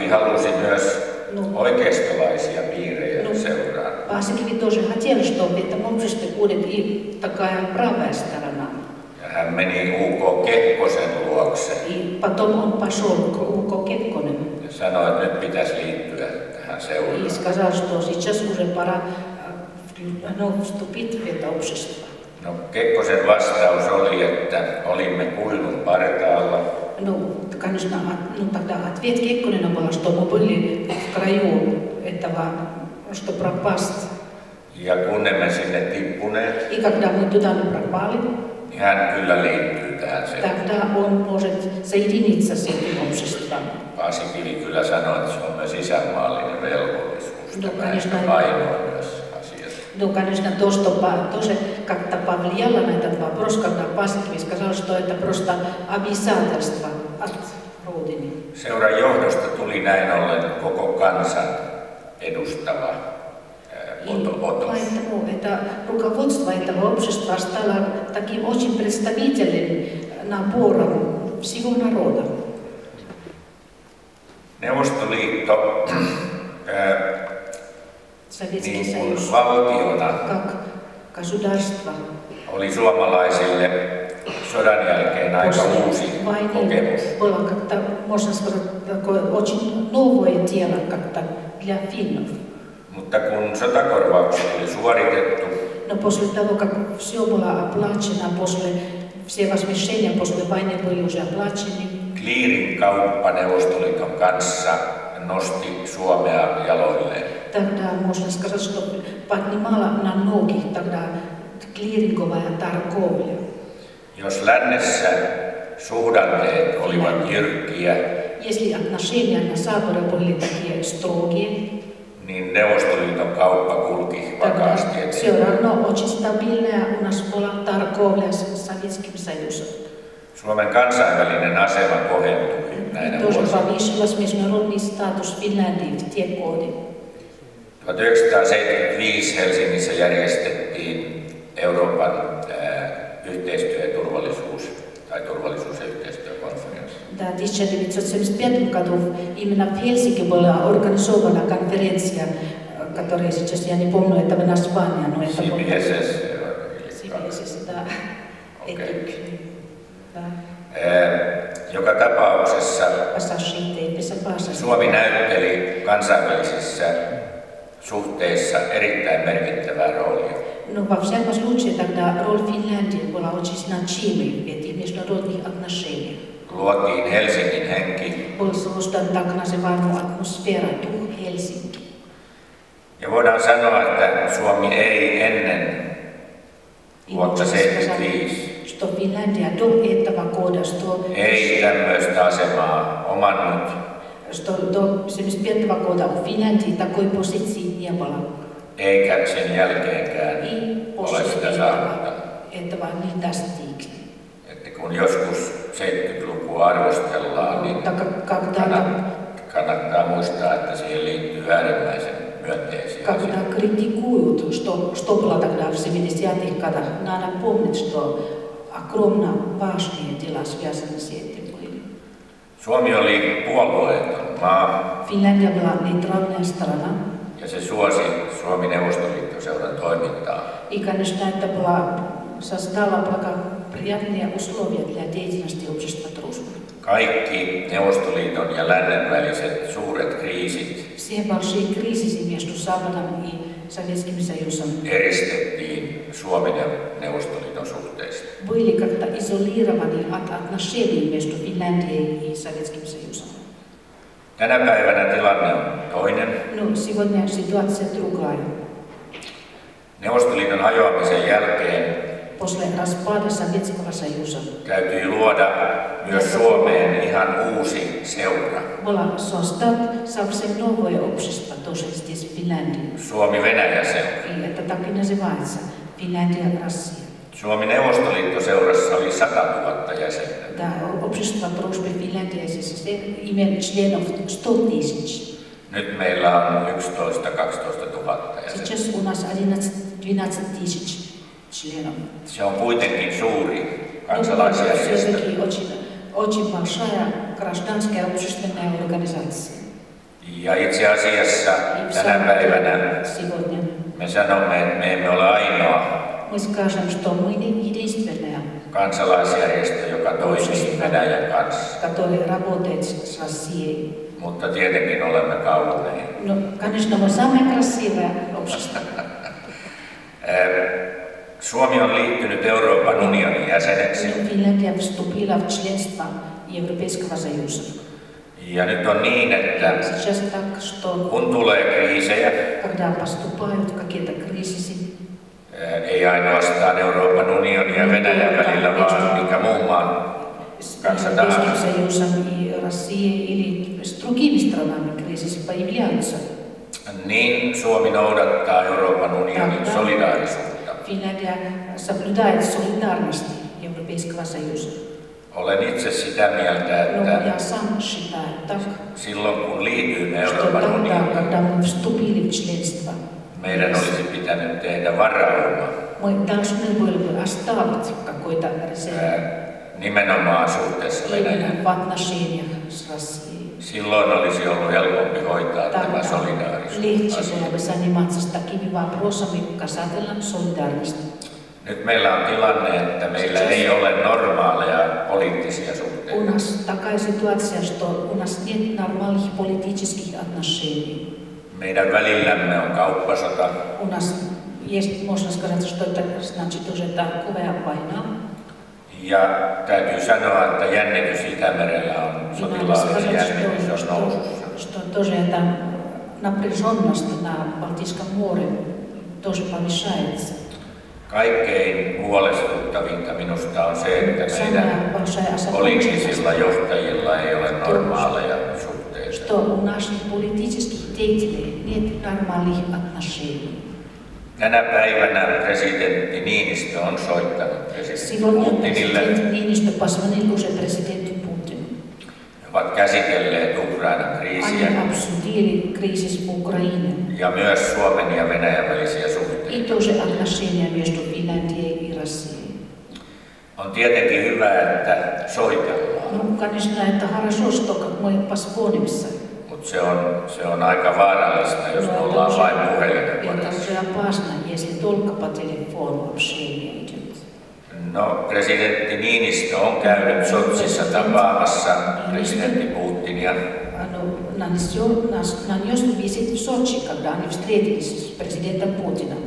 Paasikivi halusi myös No. oikeistolaisia piirejä No. seuraan. Paasikivi тоже хотел, чтобы это общество будет и такая правая сторона. Ja hän meni UK Kekkosen luokse И потом он пошел к Уко Кекконен ja sanoi, että nyt pitäisi liittyä tähän и seuraan. сказал, что сейчас уже пора э, вклю- ну, вступить в это общество. No Kekkosen vastaus oli, että olimme kuilun partaalla Ну, конечно, от- ну, тогда ответ Кекконена был, что мы были в краю этого, что пропасть. ja kun emme sinne tippuneet, И когда мы туда не пропали, niin hän kyllä liittyy tähän seuraan. тогда он может соединиться с этим обществом. Paasikivi kyllä sanoi, että se on myös isänmaallinen velvollisuus. No, Tämä конечно. ehkä painoi myös asiassa. Ну, конечно, то, что по- тоже как-то повлияло на этот вопрос, когда Пасекви сказал, что это просто обязательство от Родины. Seuran johdosta tuli näin ollen koko kansan edustava ää, И oto- otos. поэтому это руководство этого общества стало таким очень представительным набором всего народа. Neuvostoliitto ää, Советский niin kuin Союз valtiona как государство oli suomalaisille sodan jälkeen aika после uusi войны kokemus. было как-то, можно сказать, такое очень новое дело как-то для финнов. Mutta kun sotakorvaukset oli suoritettu, Но после того, как все было оплачено, после все возмещения после войны были уже оплачены, Clearing kauppa Neuvostoliiton kanssa nosti Suomea jaloilleen. тогда можно сказать, что поднимала на ноги тогда клиринговая торговля. Jos lännessä suhdanteet olivat jyrkkiä, Если отношения на Западе были такие строгие, niin Neuvostoliiton kauppa kulki тогда vakaasti все eteenpäin. равно очень стабильная у нас была торговля с Советским Союзом. Suomen kansainvälinen asema kohentui näinä Тоже vuosina. повысилась международный статус Финляндии в те годы. 1975 Helsingissä järjestettiin Euroopan ää, yhteistyö- ja turvallisuus- tai turvallisuus- ja yhteistyökonferenssi. Да, в 1975 году именно в Хельсинки была организована конференция, э, которая сейчас, я не помню этого названия, но это было... CBSS. CBSS, да. Okei. Этик, да. Ää, Joka tapauksessa Passagite, безопасность. Suomi näytteli kansainvälisissä suhteissa erittäin merkittävää roolia. Но во всяком случае тогда роль Финляндии была очень значимой в этих международных отношениях. Luotiin Helsingin henki Был создан так называемая атмосфера, дух Хельсинки. ja voidaan sanoa, että Suomi ei ennen И vuotta можно сказать, 75 что Финляндия до этого года, что, ei tämmöistä asemaa omannut что до 75 года у Финляндии такой позиции не было. eikä sen jälkeenkään И ole после sitä этого, saavuttanut. этого не достигли. Että kun joskus 70-lukua arvostellaan, niin Так как когда, kannat- kannattaa muistaa, että siihen liittyy äärimmäisen myönteisiä когда asioita. критикуют, что, что было тогда в 70-х годах, надо помнить, что огромно важные дела связаны с этим были. Suomi oli puolueeton maa Финляндия была нейтральная страна, ja se suosi Suomi-Neuvostoliittoseuran toimintaa. и, конечно, это была, создала благоприятные условия для деятельности общества дружбы. Kaikki Neuvostoliiton ja lännen väliset suuret kriisit Все большие кризисы между Западом и Советским Союзом eristettiin Suomen ja Neuvostoliiton suhteista. были как-то изолированы от отношений между Финляндией и Советским Союзом. Tänä päivänä tilanne on toinen. Но сегодня ситуация другая. Neuvostoliiton hajoamisen jälkeen После распада Советского Союза täytyi luoda myös Suomeen ihan uusi seura. было создать совсем новое общество тоже здесь, в Финляндии. Suomi-Venäjä-seura. И это так и называется Финляндия-Россия. Suomi-Neuvostoliitto-seurassa oli 100 000 jäsentä. Да, общество дружбы Финляндии и СССР имеет членов 100 тысяч. Nyt meillä on 11-12 000 jäsentä. Сейчас у нас 11-12 тысяч членов. Se on kuitenkin suuri Но kansalaisjärjestö. все-таки очень, очень большая гражданская общественная организация. Ja itse asiassa tänä päivänä Сегодня me sanomme, että me emme ole ainoa мы скажем, что мы не единственная, kansalaisjärjestö, joka toimii Venäjän kanssa. который работает с Россией. Mutta tietenkin olemme kaunein. Ну, конечно, мы самое красивое общество. Suomi on liittynyt Euroopan unionin jäseneksi Финляндия вступила в членство Европейского Союза. ja nyt on niin, että Сейчас так, что kun tulee kriisejä, когда поступают какие-то кризисы, eh, ei ainoastaan Euroopan unionin ja Venäjän välillä, vaan mikä muun maan с Как Европейским это? Союзом и Россией или с другими странами кризисы появляются. niin Suomi noudattaa Euroopan unionin solidaarisuutta. Финляндия соблюдает солидарность Европейского Союза. Olen itse sitä mieltä, Но että я сам считаю так, silloin kun liityimme что Euroopan тогда, unioniin, когда мы вступили в членство, meidän olisi pitänyt tehdä varauma мы должны были бы оставить какой-то резерв eh, nimenomaan suhteessa Venäjään. именно в отношениях с Россией. Silloin olisi ollut helpompi hoitaa tämä Тогда solidaarisuus. легче было бы заниматься с такими вопросами касательно солидарности. Nyt meillä on tilanne, että meillä ei ole normaaleja poliittisia У suhteita. нас такая ситуация, что у нас нет нормальных политических отношений. Meidän välillämme on kauppasota, У нас есть, можно сказать, что это значит уже такая война. ja täytyy sanoa, että jännitys Itämerellä on И надо sotilaallinen сказать, jännitys что, on что, nousussa. что тоже эта напряженность на Балтийском море тоже повышается. Kaikkein huolestuttavinta minusta on se, että Самая meidän большая озабоченность, poliittisilla johtajilla ei ole normaaleja suhteita. что у наших политических деятелей нет нормальных отношений. Tänä päivänä presidentti Niinistö on soittanut presidentti Сегодня Putinille. президент Нинистö позвонил уже президенту Путину. He ovat käsitelleet Ukrainan kriisiä Они обсудили кризис в Украине ja myös Suomen ja Venäjän välisiä suhteita. и тоже отношения между Финляндией и Россией. On tietenkin hyvä, että soitellaan, Ну, конечно, это хорошо, что как мы позвонимся. mutta se on, se on aika vaarallista, jos me Но это ollaan уже, vain puhelimen это varassa. уже опасно, если только по телефону общение идет. No, presidentti Niinistö on käynyt Sotsissa tapaamassa presidentti Putinia Оно нанесё- нас- нанес визит в Сочи, когда они встретились с президентом Путиным.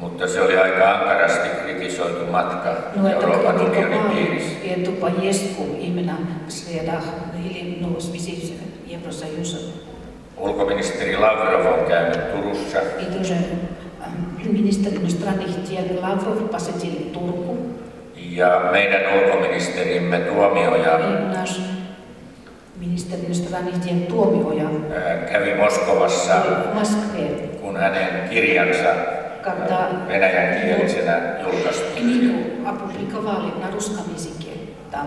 mutta se oli aika ankarasti kritisoitu matka Но это Euroopan unionin критиковали piirissä. эту поездку именно в средах или ну, в связи с Евросоюзом. Ulkoministeri Lavrov on käynyt Turussa И тоже э, министр иностранных дел Лавров посетил Турку. ja meidän ulkoministerimme Tuomioja И наш министр иностранных дел Туомioja ää, kävi Moskovassa, был в Москве, kun hänen kirjansa когда venäjänkielisenä julkaistiin. книгу опубликовали на русском языке там.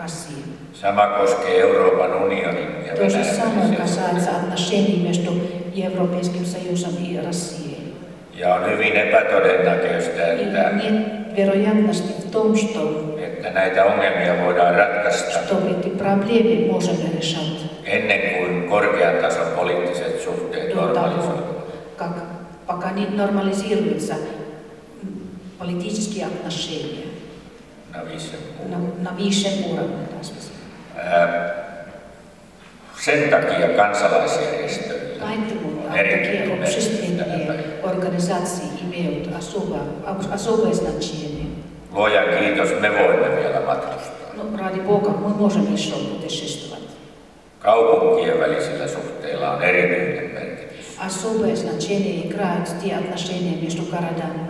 Россией. Sama koskee Euroopan unionin ja То же Venäjän самое välisiä касается отношений между Европейским Союзом и Россией. Ja on hyvin epätodennäköistä, И että, нет вероятности в том, что, että näitä ongelmia voidaan ratkaista что эти проблемы можем решать ennen kuin korkean tason poliittiset suhteet до того, normalisoituvat. как пока не нормализируются м, политические отношения Navisen на, на высшем уровне. да, спасибо. Ää, Sen takia kansalaisjärjestöillä Поэтому on такие erityinen merkitys tänä общественные päivänä. организации имеют особо, особое значение. Luojan kiitos, me voimme vielä matkustaa. Ну, ради Бога, мы можем еще путешествовать. Kaupunkien välisillä suhteilla on erityinen merkitys. Особое значение играют те отношения между городами.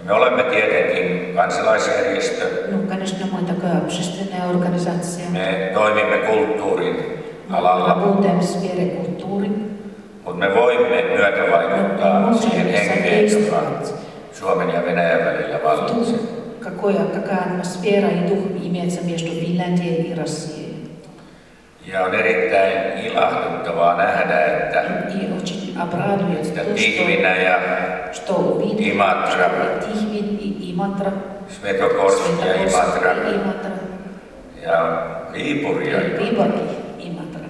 Ja me olemme tietenkin kansalaisjärjestö, Ну, конечно, мы такая общественная организация. me toimimme kulttuurin Мы alalla, работаем в сфере культуры. mutta me voimme Мы myötävaikuttaa siihen можем henkeen, joka содействовать Suomen ja Venäjän välillä vallitsee. какое, какая атмосфера и дух имеется между Финляндией и Россией. Ja on erittäin ilahduttavaa nähdä, että, että Tihvinä ja Imatra, Svetokorski ja Imatra ja Viipuri ja Imatra.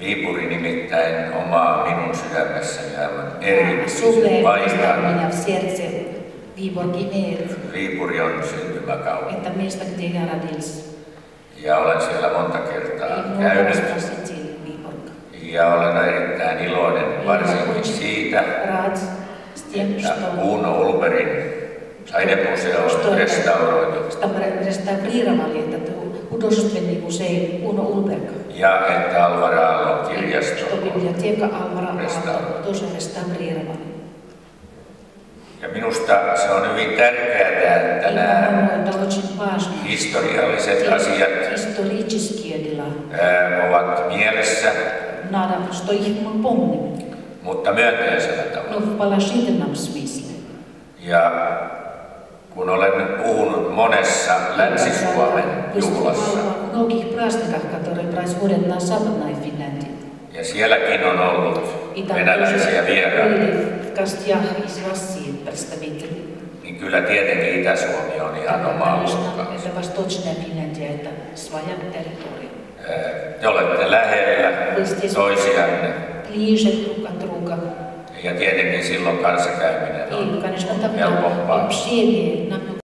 Viipuri nimittäin omaa minun sydämessäni aivan erityisen paikan. Viipuri on syntymäkauppa. Että mistä tehdään? ja olen siellä monta kertaa käynyt. Ja olen erittäin iloinen varsinkin siitä, että Uno Ulberin taidemuseo on restauroitu. Ja että Alvaraalon kirjasto on restauroitu. Ja minusta se on hyvin tärkeää, että nämä historialliset asiat ovat mielessä, mutta myönteisellä tavalla. Ja kun olen puhunut monessa Länsi-Suomen juhlassa, ja sielläkin on ollut venäläisiä vieraita, гостях из России представители. niin kyllä tietenkin Itä-Suomi on ihan omaa Конечно, luokkaansa. это Восточная Финляндия, это своя территория. Ää, Te olette lähellä Вы здесь toisianne ближе друг от друга. ja tietenkin silloin kanssakäyminen И, on конечно, тогда helpompaa. общение намного